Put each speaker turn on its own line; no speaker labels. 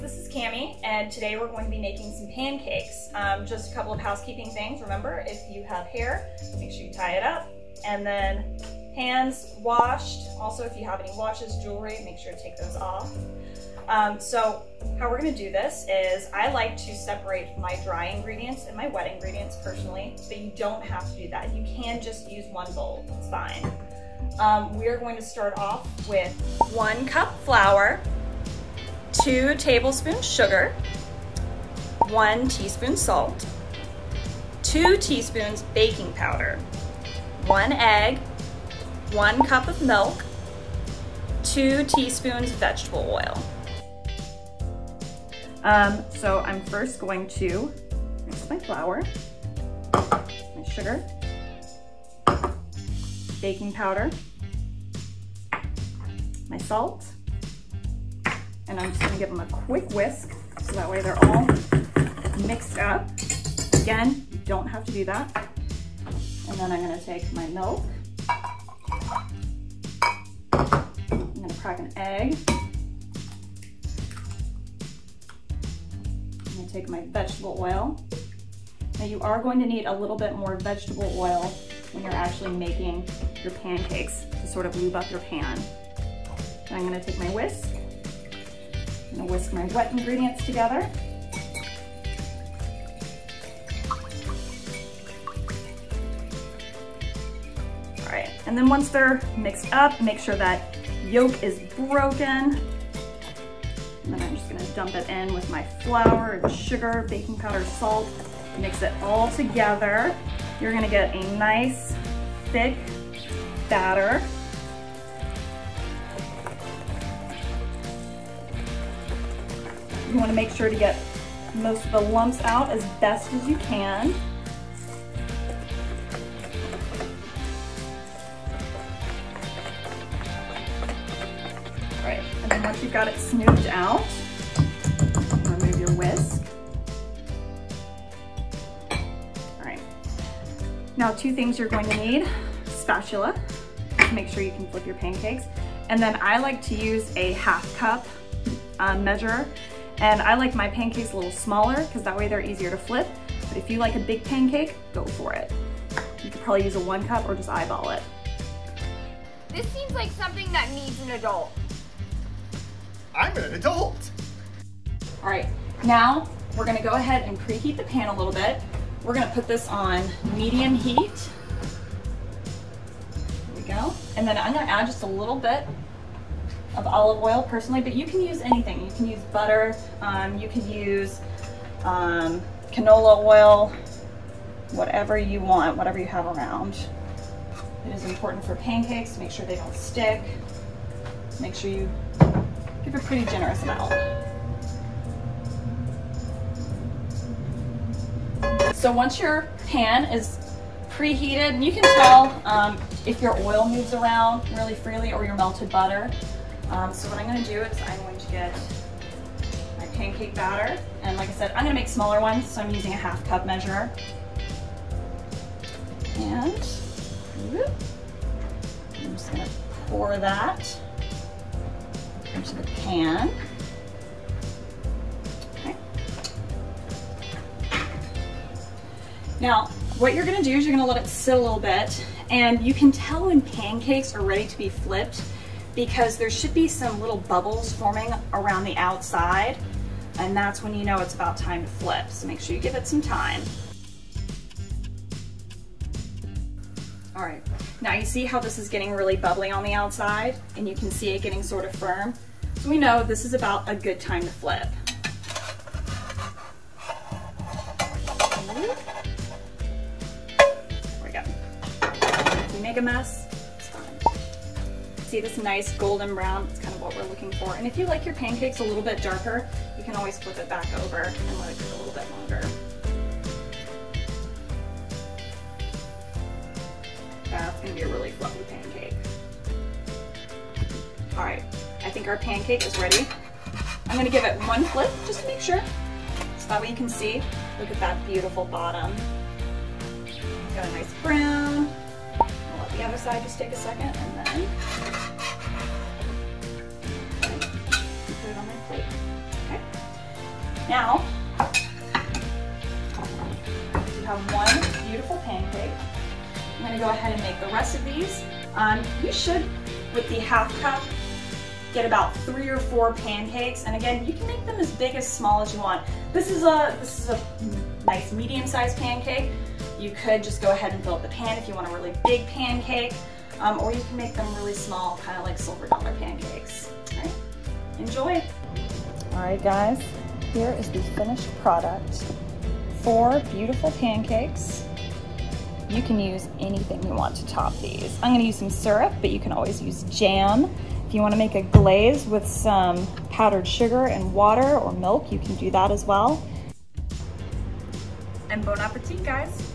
this is Cammy, and today we're going to be making some pancakes. Um, just a couple of housekeeping things. Remember, if you have hair, make sure you tie it up. And then hands washed. Also, if you have any watches, jewelry, make sure to take those off. Um, so how we're gonna do this is I like to separate my dry ingredients and my wet ingredients personally, but you don't have to do that. You can just use one bowl, it's fine. Um, we are going to start off with one cup flour, two tablespoons sugar, one teaspoon salt, two teaspoons baking powder, one egg, one cup of milk, two teaspoons vegetable oil. Um, so I'm first going to mix my flour, my sugar, baking powder, my salt, and I'm just gonna give them a quick whisk so that way they're all mixed up. Again, you don't have to do that. And then I'm gonna take my milk. I'm gonna crack an egg. I'm gonna take my vegetable oil. Now you are going to need a little bit more vegetable oil when you're actually making your pancakes to sort of lube up your pan. And I'm gonna take my whisk. I'm gonna whisk my wet ingredients together. All right, and then once they're mixed up, make sure that yolk is broken. And then I'm just gonna dump it in with my flour and sugar, baking powder, salt, mix it all together. You're gonna get a nice, thick batter. You wanna make sure to get most of the lumps out as best as you can. All right, and then once you've got it smoothed out, remove your whisk. All right, now two things you're going to need, spatula, to make sure you can flip your pancakes. And then I like to use a half cup uh, measure and I like my pancakes a little smaller because that way they're easier to flip. But if you like a big pancake, go for it. You could probably use a one cup or just eyeball it.
This seems like something that needs an adult.
I'm an adult.
All right, now we're gonna go ahead and preheat the pan a little bit. We're gonna put this on medium heat. There we go. And then I'm gonna add just a little bit of olive oil personally, but you can use anything. You can use butter, um, you can use um, canola oil, whatever you want, whatever you have around. It is important for pancakes make sure they don't stick. Make sure you give a pretty generous amount. So once your pan is preheated, and you can tell um, if your oil moves around really freely or your melted butter. Um, so what I'm gonna do is I'm going to get my pancake batter. And like I said, I'm gonna make smaller ones, so I'm using a half cup measure. And whoop, I'm just gonna pour that into the pan. Okay. Now, what you're gonna do is you're gonna let it sit a little bit and you can tell when pancakes are ready to be flipped because there should be some little bubbles forming around the outside and that's when you know it's about time to flip. So make sure you give it some time. All right, now you see how this is getting really bubbly on the outside and you can see it getting sort of firm. So we know this is about a good time to flip. There we go. You make a mess. See this nice golden brown? It's kind of what we're looking for. And if you like your pancakes a little bit darker, you can always flip it back over and let it cook a little bit longer. That's gonna be a really fluffy pancake. All right, I think our pancake is ready. I'm gonna give it one flip just to make sure. So that way you can see, look at that beautiful bottom. Got a nice brown. The other side just take a second and then put it on my plate. Okay. Now, you have one beautiful pancake. I'm gonna go ahead and make the rest of these. Um, you should, with the half cup, get about three or four pancakes. And again, you can make them as big as small as you want. This is a, this is a nice medium-sized pancake. You could just go ahead and fill up the pan if you want a really big pancake, um, or you can make them really small, kind of like silver dollar pancakes. Right, enjoy. All right, guys, here is the finished product. Four beautiful pancakes. You can use anything you want to top these. I'm gonna use some syrup, but you can always use jam. If you wanna make a glaze with some powdered sugar and water or milk, you can do that as well. And bon appetit, guys.